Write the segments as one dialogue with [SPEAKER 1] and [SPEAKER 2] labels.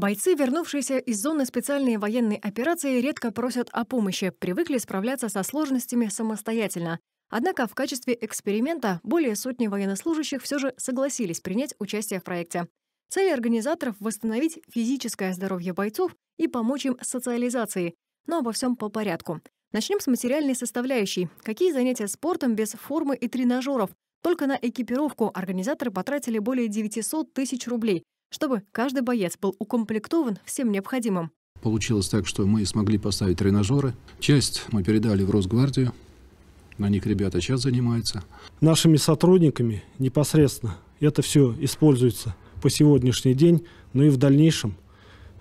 [SPEAKER 1] Бойцы, вернувшиеся из зоны специальной военной операции, редко просят о помощи, привыкли справляться со сложностями самостоятельно. Однако в качестве эксперимента более сотни военнослужащих все же согласились принять участие в проекте. Цель организаторов — восстановить физическое здоровье бойцов и помочь им с социализацией. Но обо всем по порядку. Начнем с материальной составляющей. Какие занятия спортом без формы и тренажеров? Только на экипировку организаторы потратили более 900 тысяч рублей, чтобы каждый боец был укомплектован всем необходимым.
[SPEAKER 2] Получилось так, что мы смогли поставить тренажеры. Часть мы передали в Росгвардию. На них ребята сейчас занимаются.
[SPEAKER 3] Нашими сотрудниками непосредственно это все используется по сегодняшний день, но и в дальнейшем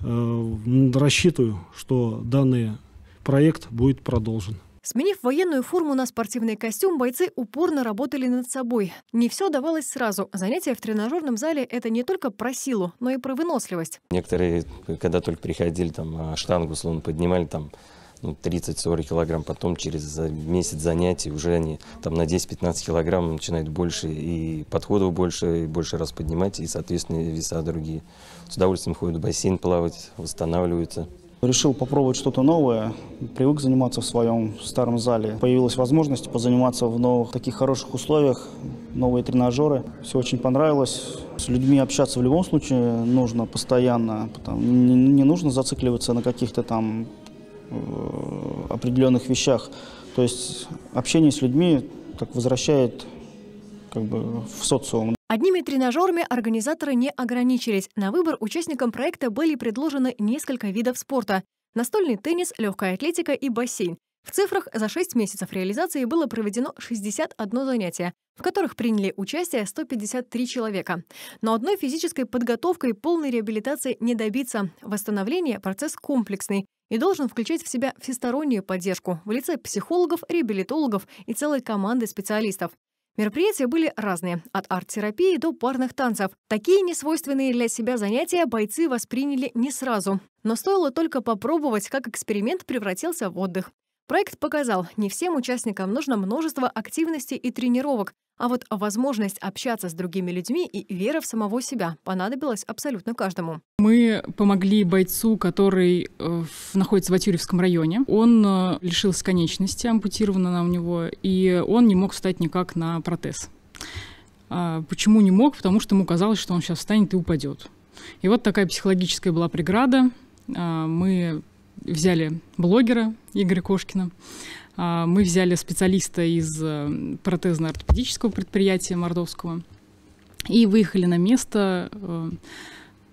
[SPEAKER 3] э, рассчитываю, что данный проект будет продолжен.
[SPEAKER 1] Сменив военную форму на спортивный костюм, бойцы упорно работали над собой. Не все давалось сразу. Занятия в тренажерном зале — это не только про силу, но и про выносливость.
[SPEAKER 4] Некоторые, когда только приходили, там а, штангу словно поднимали, там ну, 30-40 килограмм, потом через месяц занятий уже они там на 10-15 килограмм начинают больше и подходов больше, и больше раз поднимать, и, соответственно, веса другие. С удовольствием ходят в бассейн плавать, восстанавливаются.
[SPEAKER 5] Решил попробовать что-то новое, привык заниматься в своем старом зале. Появилась возможность позаниматься в новых таких хороших условиях, новые тренажеры. Все очень понравилось. С людьми общаться в любом случае нужно постоянно. Не нужно зацикливаться на каких-то там э, определенных вещах. То есть общение с людьми так возвращает как бы в социум.
[SPEAKER 1] Одними тренажерами организаторы не ограничились. На выбор участникам проекта были предложены несколько видов спорта. Настольный теннис, легкая атлетика и бассейн. В цифрах за 6 месяцев реализации было проведено 61 занятие, в которых приняли участие 153 человека. Но одной физической подготовкой полной реабилитации не добиться. Восстановление – процесс комплексный и должен включать в себя всестороннюю поддержку в лице психологов, реабилитологов и целой команды специалистов. Мероприятия были разные, от арт-терапии до парных танцев. Такие несвойственные для себя занятия бойцы восприняли не сразу. Но стоило только попробовать, как эксперимент превратился в отдых. Проект показал, не всем участникам нужно множество активностей и тренировок, а вот возможность общаться с другими людьми и вера в самого себя понадобилась абсолютно каждому.
[SPEAKER 6] Мы помогли бойцу, который э, находится в Атюревском районе. Он э, лишился конечности, ампутирована она у него, и он не мог встать никак на протез. А почему не мог? Потому что ему казалось, что он сейчас встанет и упадет. И вот такая психологическая была преграда. А, мы взяли блогера Игоря Кошкина, а, мы взяли специалиста из э, протезно-ортопедического предприятия Мордовского и выехали на место, э,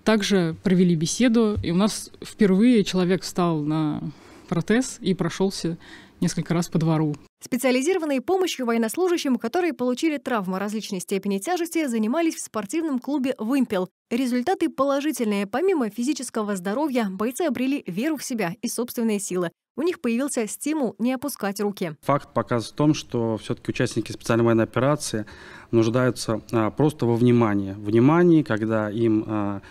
[SPEAKER 6] также провели беседу, и у нас впервые человек встал на протез и прошелся несколько раз по двору.
[SPEAKER 1] Специализированной помощью военнослужащим, которые получили травмы различной степени тяжести, занимались в спортивном клубе «Вымпел». Результаты положительные. Помимо физического здоровья, бойцы обрели веру в себя и собственные силы. У них появился стимул не опускать руки.
[SPEAKER 7] Факт показывает в том, что все-таки участники специальной военной операции нуждаются а, просто во внимании. Внимании, когда им а,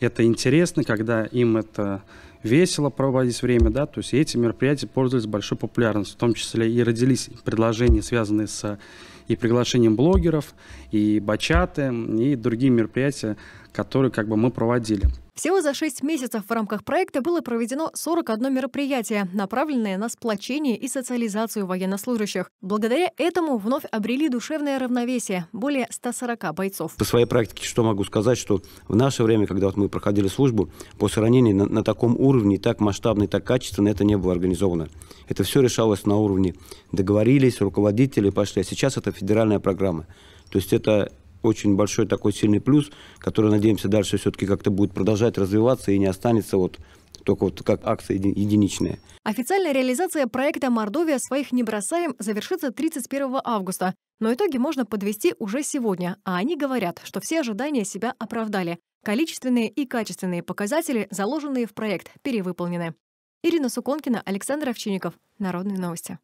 [SPEAKER 7] это интересно, когда им это весело проводить время, да, то есть эти мероприятия пользовались большой популярностью, в том числе и родились предложения, связанные с и приглашением блогеров, и бачаты, и другие мероприятия, которые как бы мы проводили.
[SPEAKER 1] Всего за 6 месяцев в рамках проекта было проведено 41 мероприятие, направленное на сплочение и социализацию военнослужащих. Благодаря этому вновь обрели душевное равновесие более 140 бойцов.
[SPEAKER 8] По своей практике что могу сказать, что в наше время, когда вот мы проходили службу, после ранений на, на таком уровне, так масштабно и так качественно это не было организовано. Это все решалось на уровне договорились, руководители пошли, а сейчас это федеральная программа. То есть это очень большой такой сильный плюс, который, надеемся, дальше все-таки как-то будет продолжать развиваться и не останется вот только вот как акция единичная.
[SPEAKER 1] Официальная реализация проекта «Мордовия. Своих не бросаем» завершится 31 августа. Но итоги можно подвести уже сегодня, а они говорят, что все ожидания себя оправдали. Количественные и качественные показатели, заложенные в проект, перевыполнены. Ирина Суконкина, Александр Овчинников. Народные новости.